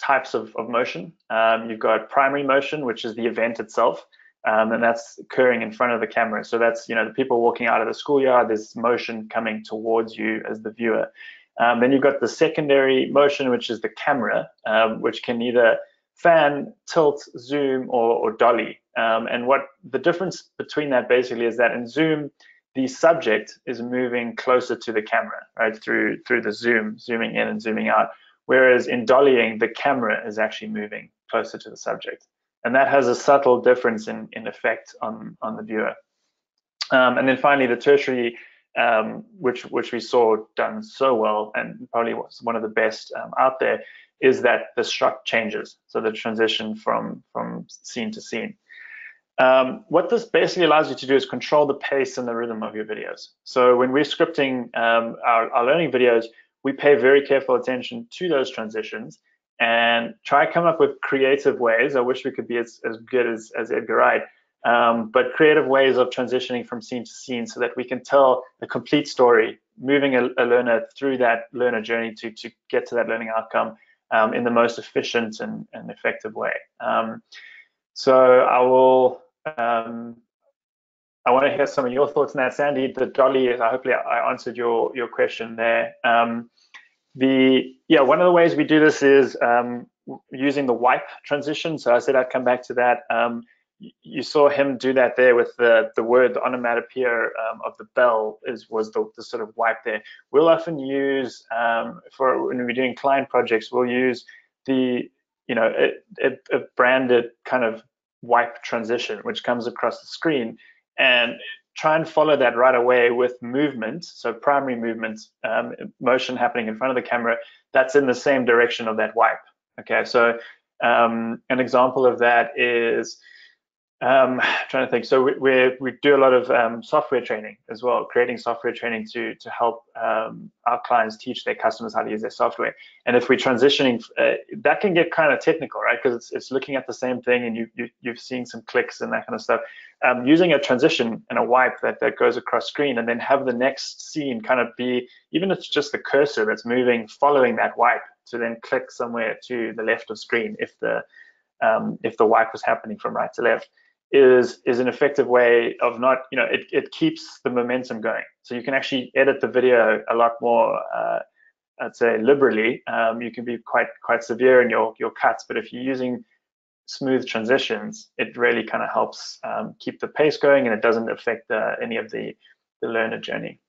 S2: types of, of motion. Um, you've got primary motion, which is the event itself, um, and that's occurring in front of the camera. So that's, you know, the people walking out of the schoolyard, there's motion coming towards you as the viewer. Um, then you've got the secondary motion, which is the camera, um, which can either fan, tilt, zoom, or, or dolly. Um, and what the difference between that basically is that in zoom, the subject is moving closer to the camera, right, through through the zoom, zooming in and zooming out. Whereas in dollying, the camera is actually moving closer to the subject, and that has a subtle difference in in effect on on the viewer. Um, and then finally, the tertiary um, which which we saw done so well and probably was one of the best um, out there, is that the struct changes, so the transition from from scene to scene. Um, what this basically allows you to do is control the pace and the rhythm of your videos. So when we're scripting um, our, our, learning videos, we pay very careful attention to those transitions and try to come up with creative ways. I wish we could be as, as good as, as Edgar Wright, um, but creative ways of transitioning from scene to scene so that we can tell a complete story, moving a, a learner through that learner journey to, to get to that learning outcome um, in the most efficient and, and effective way. Um, so I will um, I want to hear some of your thoughts on that, Sandy. The dolly, hopefully I answered your your question there. Um, the yeah, one of the ways we do this is um, using the wipe transition. So I said I'd come back to that. Um, you saw him do that there with the the word the onomatopoeia um, of the bell is was the, the sort of wipe there. We'll often use um, for when we're doing client projects, we'll use the you know a, a, a branded kind of wipe transition, which comes across the screen, and try and follow that right away with movement. So primary movement, um, motion happening in front of the camera, that's in the same direction of that wipe. Okay, so um, an example of that is um, trying to think. So we, we, we do a lot of um, software training as well, creating software training to to help um, our clients teach their customers how to use their software. And if we're transitioning, uh, that can get kind of technical, right? Because it's, it's looking at the same thing and you, you you've seen some clicks and that kind of stuff. Um, using a transition and a wipe that that goes across screen, and then have the next scene kind of be even if it's just the cursor that's moving following that wipe to then click somewhere to the left of screen if the um, if the wipe was happening from right to left is is an effective way of not you know it, it keeps the momentum going. So you can actually edit the video a lot more uh, I'd say liberally. Um, you can be quite quite severe in your your cuts but if you're using smooth transitions it really kind of helps um, keep the pace going and it doesn't affect any of the the learner journey.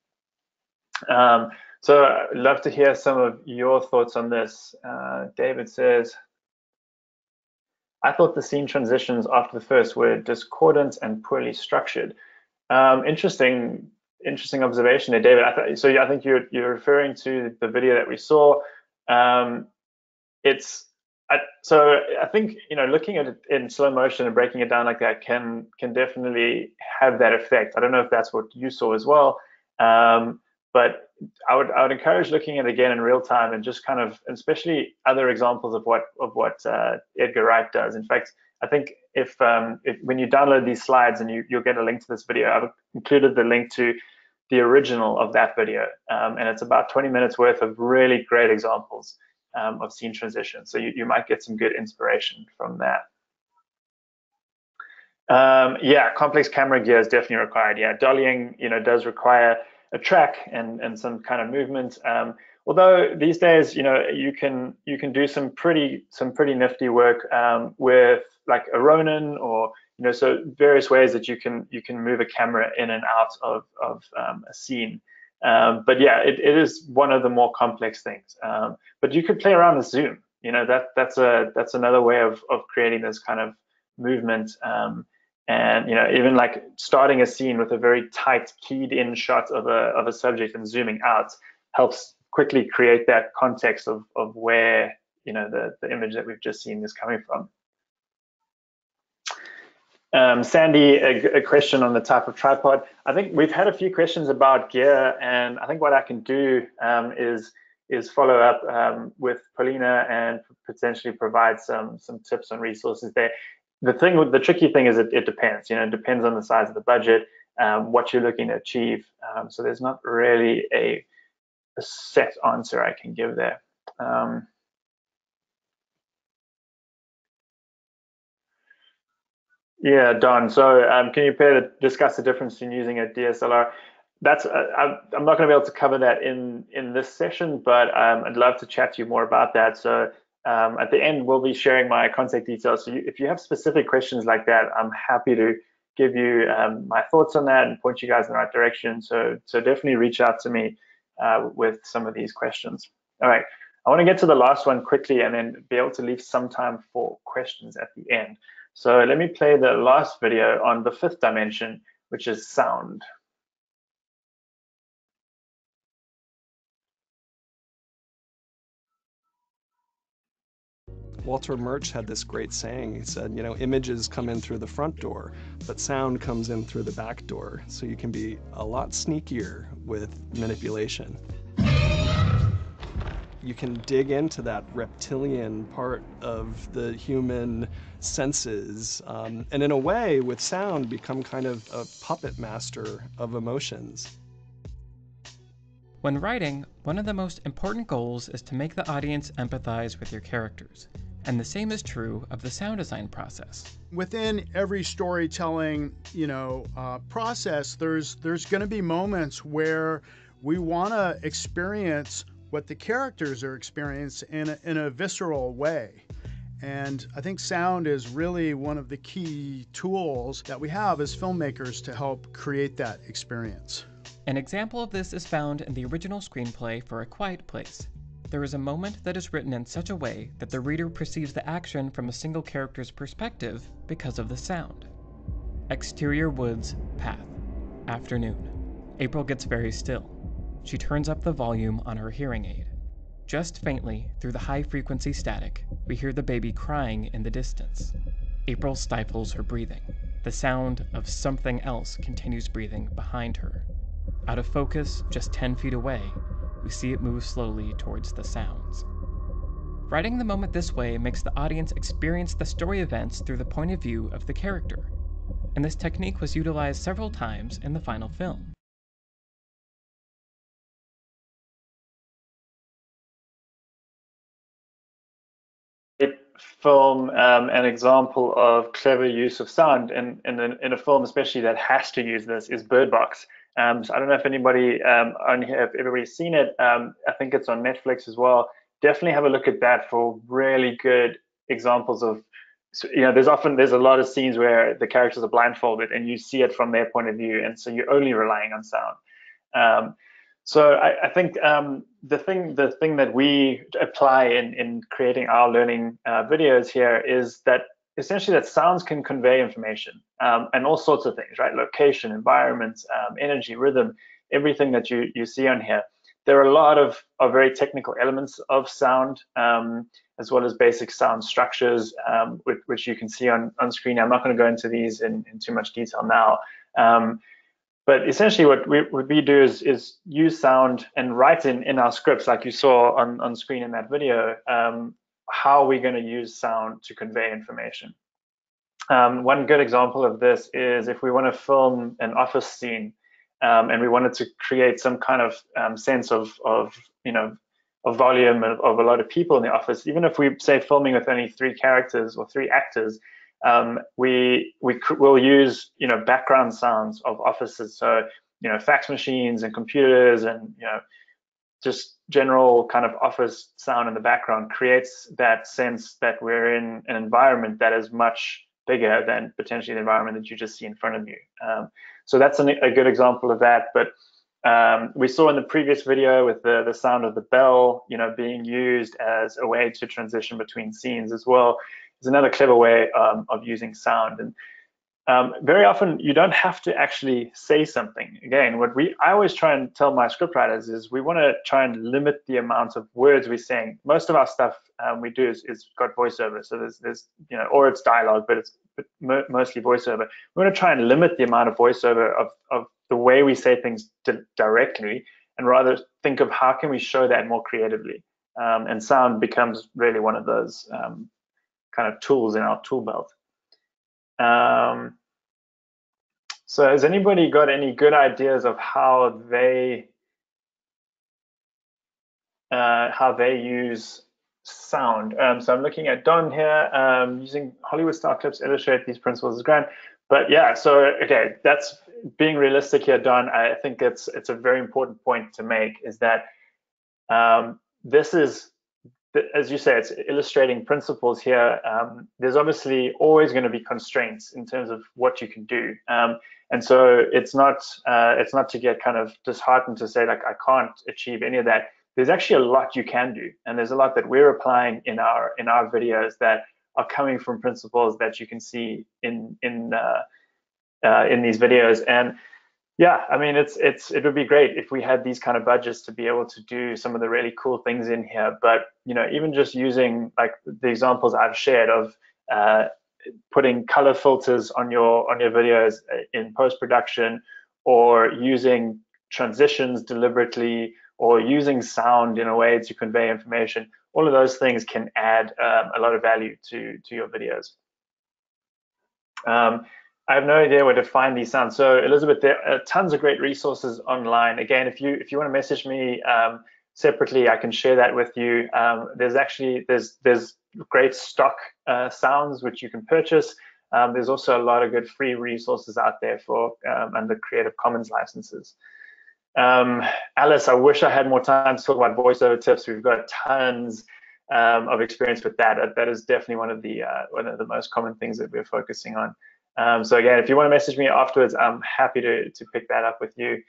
S2: Um, so I'd love to hear some of your thoughts on this. Uh, David says I thought the scene transitions after the first were discordant and poorly structured. Um, interesting, interesting observation there, David. I so I think you're you're referring to the video that we saw. Um, it's I, so I think you know looking at it in slow motion and breaking it down like that can can definitely have that effect. I don't know if that's what you saw as well, um, but I would I would encourage looking at again in real time and just kind of, especially other examples of what of what uh, Edgar Wright does. In fact, I think if, um, if when you download these slides and you you'll get a link to this video, I've included the link to the original of that video, um, and it's about 20 minutes worth of really great examples um, of scene transition. So you you might get some good inspiration from that. Um, yeah, complex camera gear is definitely required. Yeah, dollying, you know, does require a track and and some kind of movement. Um, although these days, you know, you can you can do some pretty some pretty nifty work um, with like a Ronin or you know, so various ways that you can you can move a camera in and out of of um, a scene. Um, but yeah, it, it is one of the more complex things. Um, but you could play around with zoom. You know, that that's a that's another way of of creating this kind of movement. And you know even like starting a scene with a very tight keyed in shot of a of a subject and zooming out helps quickly create that context of of where you know the the image that we've just seen is coming from um, Sandy, a, a, question on the type of tripod. I think we've had a few questions about gear, and I think what I can do um, is is follow up um, with Paulina and potentially provide some some tips and resources there the thing, the tricky thing is it, it depends. You know, it depends on the size of the budget, um, what you're looking to achieve. Um, so there's not really a, a, set answer I can give there. Um, yeah, Don. So um, can you pair discuss the difference in using a DSLR? That's uh, I'm not going to be able to cover that in in this session, but um, I'd love to chat to you more about that. So um, at the end, we'll be sharing my contact details. So you, if you have specific questions like that, I'm happy to give you um, my thoughts on that and point you guys in the right direction. So, so definitely reach out to me uh, with some of these questions. All right, I want to get to the last one quickly and then be able to leave some time for questions at the end. So let me play the last video on the fifth dimension, which is sound.
S8: Walter Murch had this great saying. He said, you know, images come in through the front door, but sound comes in through the back door. So you can be a lot sneakier with manipulation. You can dig into that reptilian part of the human senses, um, and in a way, with sound, become kind of a puppet master of emotions.
S9: When writing, one of the most important goals is to make the audience empathize with your characters. And the same is true of the sound design process.
S10: Within every storytelling, you know, uh, process, there's there's going to be moments where we want to experience what the characters are experiencing in a, in a visceral way. And I think sound is really one of the key tools that we have as filmmakers to help create that experience.
S9: An example of this is found in the original screenplay for A Quiet Place. There is a moment that is written in such a way that the reader perceives the action from a single character's perspective because of the sound. Exterior woods, path. Afternoon. April gets very still. She turns up the volume on her hearing aid. Just faintly, through the high frequency static, we hear the baby crying in the distance. April stifles her breathing. The sound of something else continues breathing behind her. Out of focus, just 10 feet away, we see it move slowly towards the sounds. Writing the moment this way makes the audience experience the story events through the point of view of the character, and this technique was utilized several times in the final film.
S2: film um, an example of clever use of sound in, in, in a film, especially that has to use this, is Bird Box. Um, so I don't know if anybody um, on here, if everybody's seen it. Um, I think it's on Netflix as well. Definitely have a look at that for really good examples of. You know, there's often there's a lot of scenes where the characters are blindfolded and you see it from their point of view, and so you're only relying on sound. Um, so I, I think um, the thing the thing that we apply in in creating our learning uh, videos here is that essentially that sounds can convey information um, and all sorts of things, right? Location, environment, um, energy, rhythm, everything that you you see on here. There are a lot of, of very technical elements of sound, um, as well as basic sound structures, um, which, which, you can see on, on screen. I'm not going to go into these in, in too much detail now. Um, but essentially what we, what we do is, is use sound and write in, in our scripts, like you saw on, on screen in that video, um, how we're going to use sound to convey information. Um, one good example of this is if we want to film an office scene um, and we wanted to create some kind of um, sense of, of, you know, of volume of, of, a lot of people in the office, even if we say filming with only three characters or three actors, um, we we will use you know background sounds of offices, so you know fax machines and computers and you know just general kind of office sound in the background creates that sense that we're in an environment that is much bigger than potentially the environment that you just see in front of you. Um, so that's an, a good example of that. But um, we saw in the previous video with the, the sound of the bell, you know, being used as a way to transition between scenes as well is another clever way um, of using sound. And um, very often you don't have to actually say something. Again, what we I always try and tell my scriptwriters is we want to try and limit the amount of words we're saying. Most of our stuff um, we do is, is got voiceover, so there's there's you know, or it's dialogue, but it's mostly voiceover. We want to try and limit the amount of voiceover of of the way we say things directly, and rather think of how can we show that more creatively. Um, and sound becomes really one of those um, kind of tools in our tool belt. Um, so has anybody got any good ideas of how they uh, how they use sound? Um, so I'm looking at Don here, um, using Hollywood style clips illustrate these principles is grand. But yeah, so okay, that's being realistic here, Don. I think it's it's a very important point to make is that um, this is as you say, it's illustrating principles here. Um, there's obviously always going to be constraints in terms of what you can do, um, and so it's not uh, it's not to get kind of disheartened to say like I can't achieve any of that. There's actually a lot you can do, and there's a lot that we're applying in our in our videos that are coming from principles that you can see in in uh, uh, in these videos. And yeah, I mean, it's it's it would be great if we had these kind of budgets to be able to do some of the really cool things in here. But you know, even just using like the examples I've shared of uh, putting color filters on your on your videos uh, in post production, or using transitions deliberately, or using sound in a way to convey information. All of those things can add um, a lot of value to to your videos. Um, I have no idea where to find these sounds. So Elizabeth, there are tons of great resources online. Again, if you if you want to message me um, separately, I can share that with you. Um, there's actually there's there's great stock uh, sounds which you can purchase. Um, there's also a lot of good free resources out there for um, under Creative Commons licenses. Um, Alice, I wish I had more time to talk about voiceover tips. We've got tons um, of experience with that. That is definitely one of the uh, one of the most common things that we're focusing on. Um, so again, if you want to message me afterwards, I'm happy to, to pick that up with you.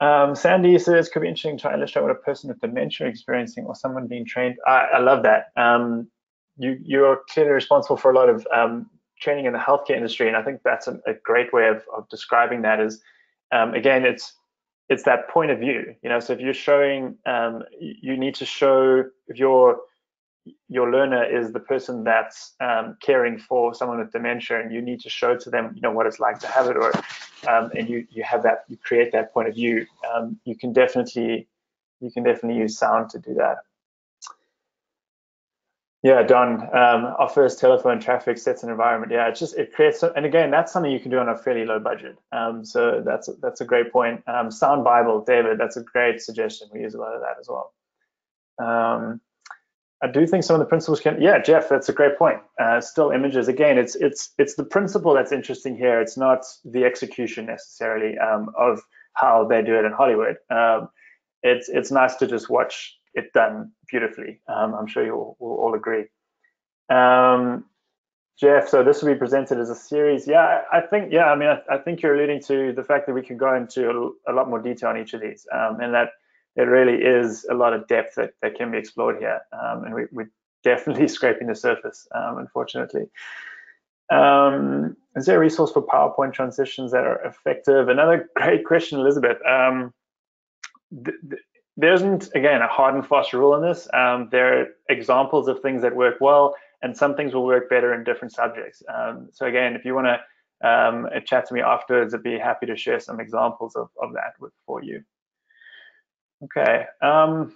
S2: Um, Sandy says, could be interesting to illustrate what a person with dementia experiencing or someone being trained. I, I love that. Um, you, you're clearly responsible for a lot of um, training in the healthcare industry, and I think that's a, a great way of, of describing that is, um, again, it's it's that point of view, you know, so if you're showing, um, you need to show if you're your learner is the person that's um, caring for someone with dementia and you need to show to them you know what it's like to have it or um, and you you have that you create that point of view um, you can definitely you can definitely use sound to do that. Yeah don um, offers telephone traffic sets an environment. Yeah it just it creates and again that's something you can do on a fairly low budget. Um, so that's that's a great point. Um, sound bible david that's a great suggestion. We use a lot of that as well I do think some of the principles can. Yeah, Jeff, that's a great point. Uh, still images. Again, it's it's it's the principle that's interesting here. It's not the execution necessarily um, of how they do it in Hollywood. Um, it's it's nice to just watch it done beautifully. Um, I'm sure you'll will all agree. Um, Jeff, so this will be presented as a series. Yeah, I think yeah. I mean, I, I think you're alluding to the fact that we can go into a, a lot more detail on each of these, um, and that it really is a lot of depth that, that can be explored here. Um, and we, are definitely *laughs* scraping the surface, um, unfortunately. Um, is there a resource for PowerPoint transitions that are effective? Another *laughs* great question, Elizabeth. Um, th th there isn't, again, a hard and fast rule on this. Um, there are examples of things that work well, and some things will work better in different subjects. Um, so again, if you want to chat to me afterwards, I'd be happy to share some examples of, of that with, for you. Okay. Um,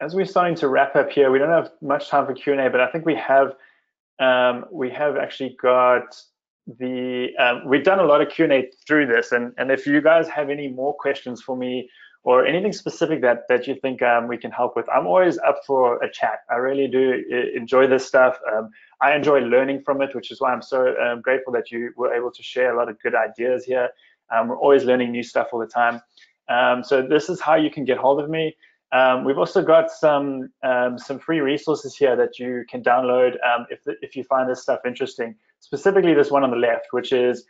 S2: as we're starting to wrap up here, we don't have much time for Q&A, but I think we have um, we have actually got the um, we've done a lot of Q&A through this, and and if you guys have any more questions for me or anything specific that that you think um, we can help with, I'm always up for a chat. I really do enjoy this stuff. Um, I enjoy learning from it, which is why I'm so um, grateful that you were able to share a lot of good ideas here. Um, we're always learning new stuff all the time. Um, so this is how you can get hold of me. Um, we've also got some um, some free resources here that you can download um, if if you find this stuff interesting. Specifically, this one on the left, which is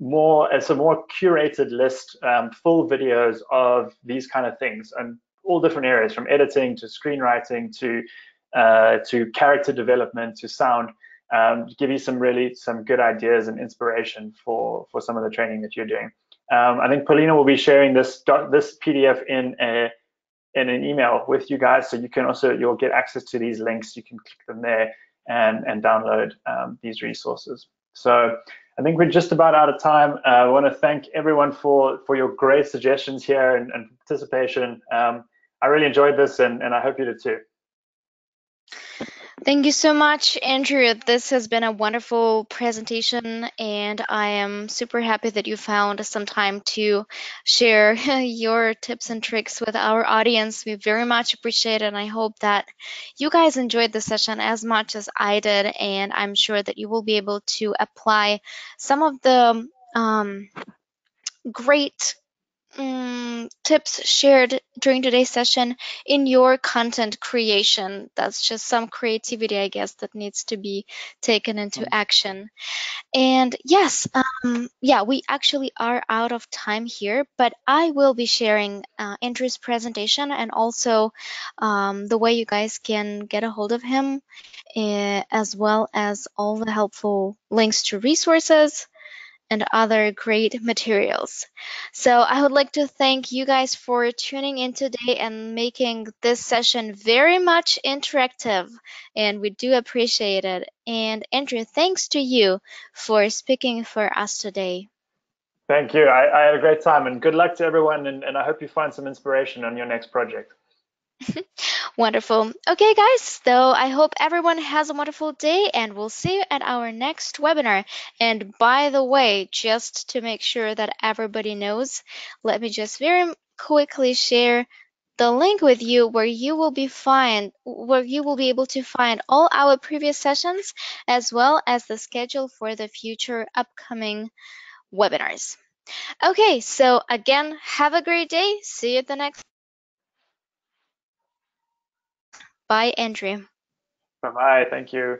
S2: more it's a more curated list, um, full videos of these kind of things and all different areas from editing to screenwriting to uh, to character development to sound. Um, give you some really some good ideas and inspiration for for some of the training that you're doing. Um, I think Paulina will be sharing this this PDF in a in an email with you guys, so you can also you'll get access to these links. You can click them there and and download um, these resources. So I think we're just about out of time. Uh, I want to thank everyone for for your great suggestions here and, and participation. Um, I really enjoyed this, and and I hope you did too.
S1: Thank you so much, Andrew. This has been a wonderful presentation, and I am super happy that you found some time to share *laughs* your tips and tricks with our audience. We very much appreciate it, and I hope that you guys enjoyed the session as much as I did, and I'm sure that you will be able to apply some of the um, great um, tips shared during today's session in your content creation. That's just some creativity, I guess, that needs to be taken into mm-hmm. action. And yes, um, yeah, we actually are out of time here, but I will be sharing uh, Andrew's presentation and also um, the way you guys can get a hold of him, uh, as well as all the helpful links to resources and other great materials. So I would like to thank you guys for tuning in today and making this session very much interactive. And we do appreciate it. And Andrew, thanks to you for speaking for us today.
S2: Thank you. I, I had a great time and good luck to everyone. And, and I hope you find some inspiration on your next project. *laughs*
S1: Wonderful. Okay, guys, so I hope everyone has a wonderful day and we'll see you at our next webinar. And by the way, just to make sure that everybody knows, let me just very quickly share the link with you where you will be find where you will be able to find all our previous sessions as well as the schedule for the future upcoming webinars. Okay, so again, have a great day. See you at the next Bye, Andrew.
S2: Bye bye. Thank you.